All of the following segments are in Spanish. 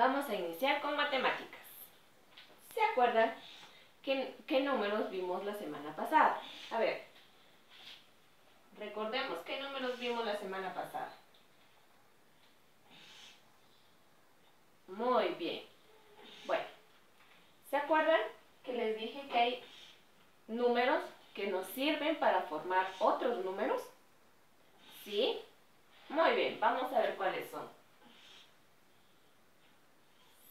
vamos a iniciar con matemáticas. ¿Se acuerdan qué, números vimos la semana pasada? A ver, recordemos qué números vimos la semana pasada. Muy bien. Bueno, ¿se acuerdan que les dije que hay números que nos sirven para formar otros números? ¿Sí? Muy bien, vamos a ver cuáles son.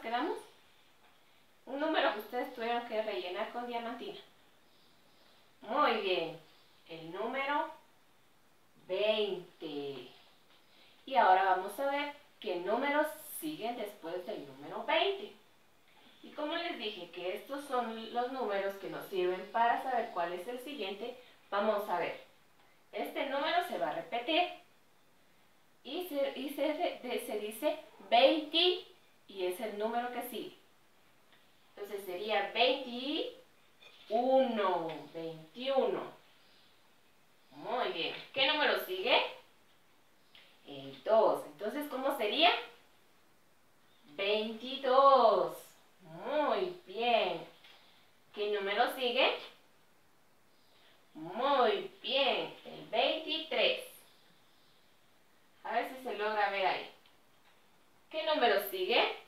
quedamos? Un número que ustedes tuvieron que rellenar con diamantina. Muy bien. El número 20. Y ahora vamos a ver qué números siguen después del número 20. Y como les dije que estos son los números que nos sirven para saber cuál es el siguiente, vamos a ver. Este número se va a repetir y se, y se, se dice 20 y es el número que sigue. Entonces sería 21, 21. Muy bien. ¿Qué número sigue? El 2. Entonces, ¿cómo sería? 22. Muy bien. ¿Qué número sigue? Muy bien. El 23. A ver si se logra ver ahí. ¿Qué número sigue?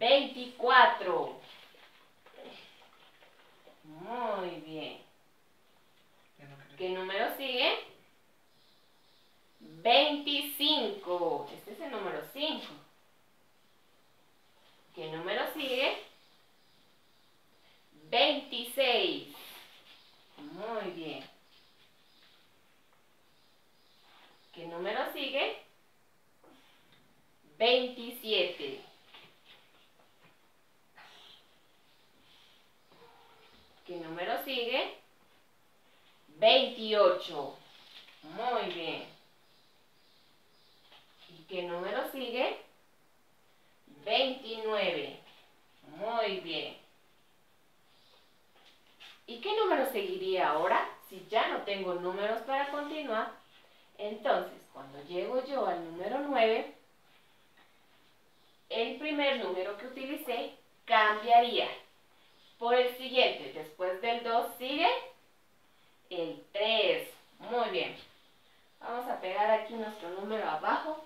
24. Muy bien. ¿Qué número sigue? 25. Este es el número 5. ¿Qué número sigue? 26. Muy bien. ¿Qué número sigue? 27. ¿Qué número sigue? 28. Muy bien. ¿Y qué número sigue? 29. Muy bien. ¿Y qué número seguiría ahora? Si ya no tengo números para continuar, entonces cuando llego yo al número 9, el primer número que utilicé cambiaría por el siguiente. Después del 2 sigue el 3. Muy bien. Vamos a pegar aquí nuestro número abajo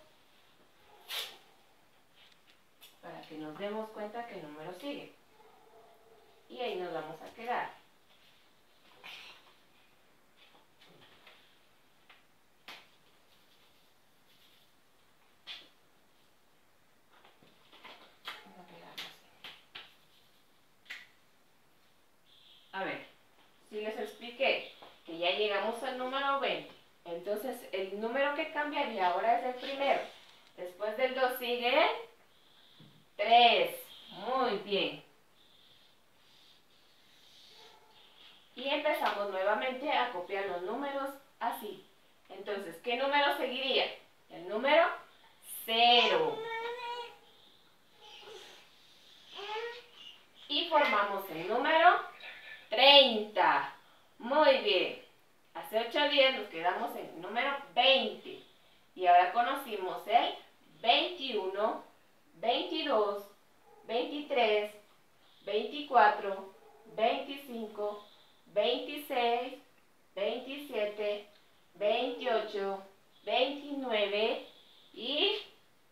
para que nos demos cuenta que el número sigue. Y ahí nos vamos a ver, si les expliqué que ya llegamos al número 20. Entonces, el que cambiaría ahora es el primero. Después del 2 sigue 3. Muy bien. Y empezamos nuevamente a copiar los números así. Entonces, ¿qué número seguiría? El número 0. Y formamos el número 30. Muy bien. Hace 8 días nos quedamos en el número 20. Y ahora conocimos el 21, 22, 23, 24, 25, 26, 27, 28, 29 y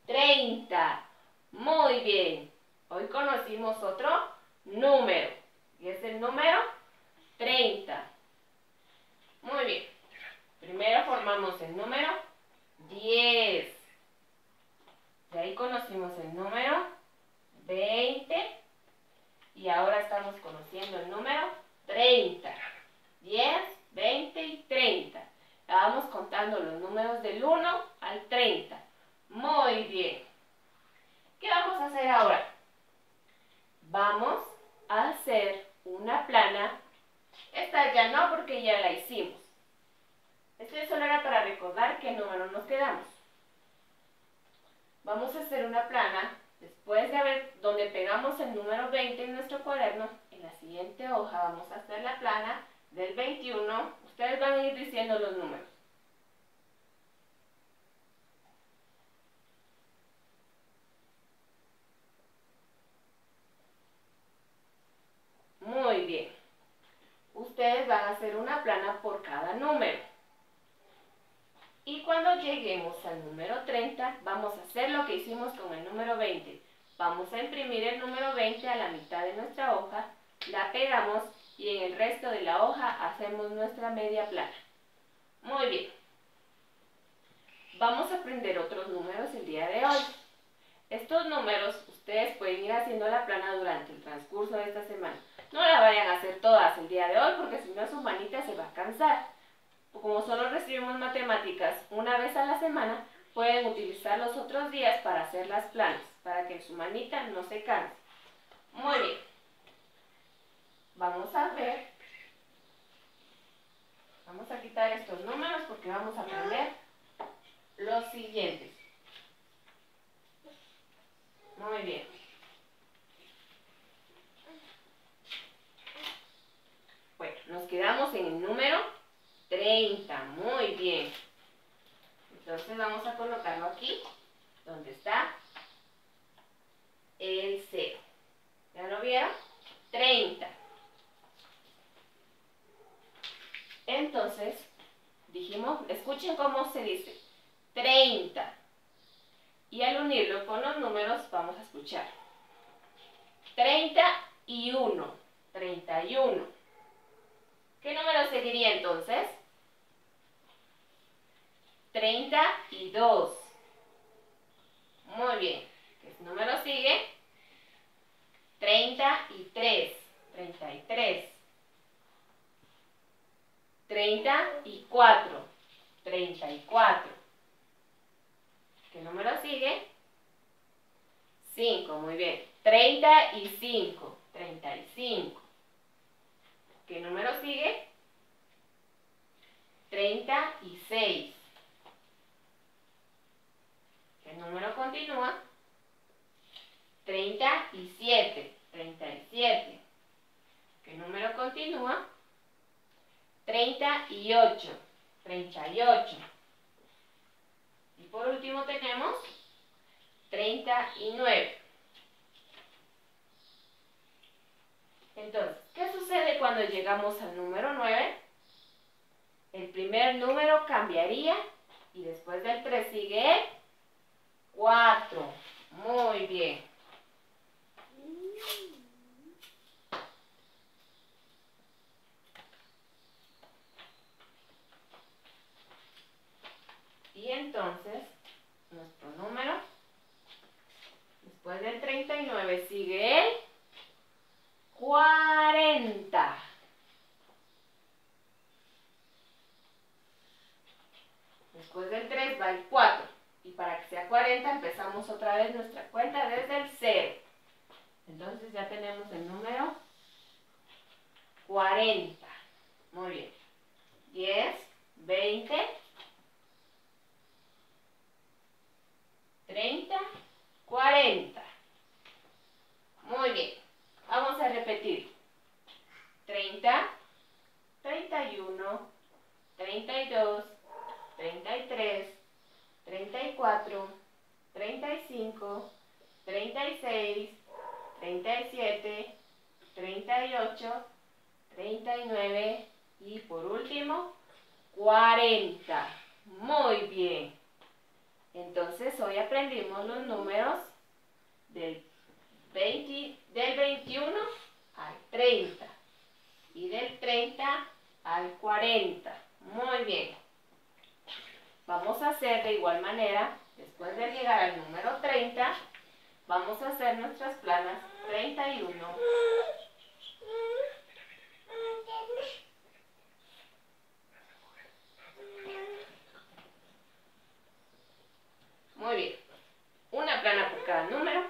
30. Muy bien. Hoy conocimos otro número. Y es el número 30. Muy bien. Primero formamos el número 10. De ahí conocimos el número 20 y ahora estamos conociendo el número qué número nos quedamos. Vamos a hacer una plana después de haber, donde pegamos el número 20 en nuestro cuaderno, en la siguiente hoja vamos a hacer la plana del 21. Ustedes van a ir diciendo los números. Muy bien. Ustedes van a hacer una plana por cada número. Y cuando lleguemos al número 30, vamos a hacer lo que hicimos con el número 20. Vamos a imprimir el número 20 a la mitad de nuestra hoja, la pegamos y en el resto de la hoja hacemos nuestra media plana. Muy bien. Vamos a aprender otros números el día de hoy. Estos números ustedes pueden ir haciendo la plana durante el transcurso de esta semana. No la vayan a hacer todas el día de hoy porque si no su manita se va a cansar. Como solo recibimos matemáticas una vez a la semana, pueden utilizar los otros días para hacer las planas, para que su manita no se canse. Muy bien. Vamos a ver. Vamos a quitar estos números porque vamos a aprender los siguientes. Muy bien. Bueno, nos quedamos en el número 30. Muy bien. Entonces vamos a colocarlo aquí, donde está el 0. ¿Ya lo vieron? 30. Entonces, dijimos, escuchen cómo se dice. 30. Y al unirlo con los números vamos a escuchar. 31. 31. ¿Qué número seguiría entonces? 32. Muy bien. ¿Qué número sigue? 33. 33. 34. 34. ¿Qué número sigue? 5. Muy bien. 35. 35. ¿Qué número sigue? 36. ¿Qué número continúa? 37. 37. ¿Qué número continúa? 38. 38. Y por último tenemos 39. Entonces, ¿qué sucede cuando llegamos al número 9? El primer número cambiaría y después del 3 sigue 4. Muy bien. Y entonces, nuestro número, después del 39 sigue el 40. Después del 3 va el 4. Y para que sea 40 empezamos otra vez nuestra cuenta desde el 0. Entonces ya tenemos el número 40. Muy bien. 10, 20, 30, 40. Muy bien. Vamos a repetir. 30, 31, 32, 33, 34, 35, 36, 37, 38, 39 y por último 40. Muy bien. Entonces hoy aprendimos los números del 20, del 21 al 30 y del 30 al 40. Muy bien. Vamos a hacer de igual manera, después de llegar al número 30, vamos a hacer nuestras planas 31. Muy bien. Una plana por cada número.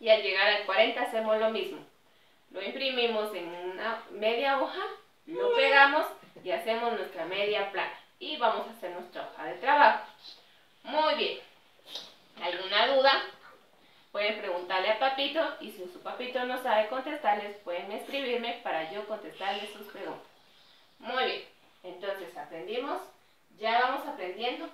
Y al llegar al 40 hacemos lo mismo. Lo imprimimos en una media hoja lo pegamos y hacemos nuestra media plana. Y vamos a hacer nuestra hoja de trabajo. Muy bien. ¿Alguna duda? Pueden preguntarle a papito y si su papito no sabe contestarles, pueden escribirme para yo contestarles sus preguntas. Muy bien. Entonces aprendimos, ya vamos aprendiendo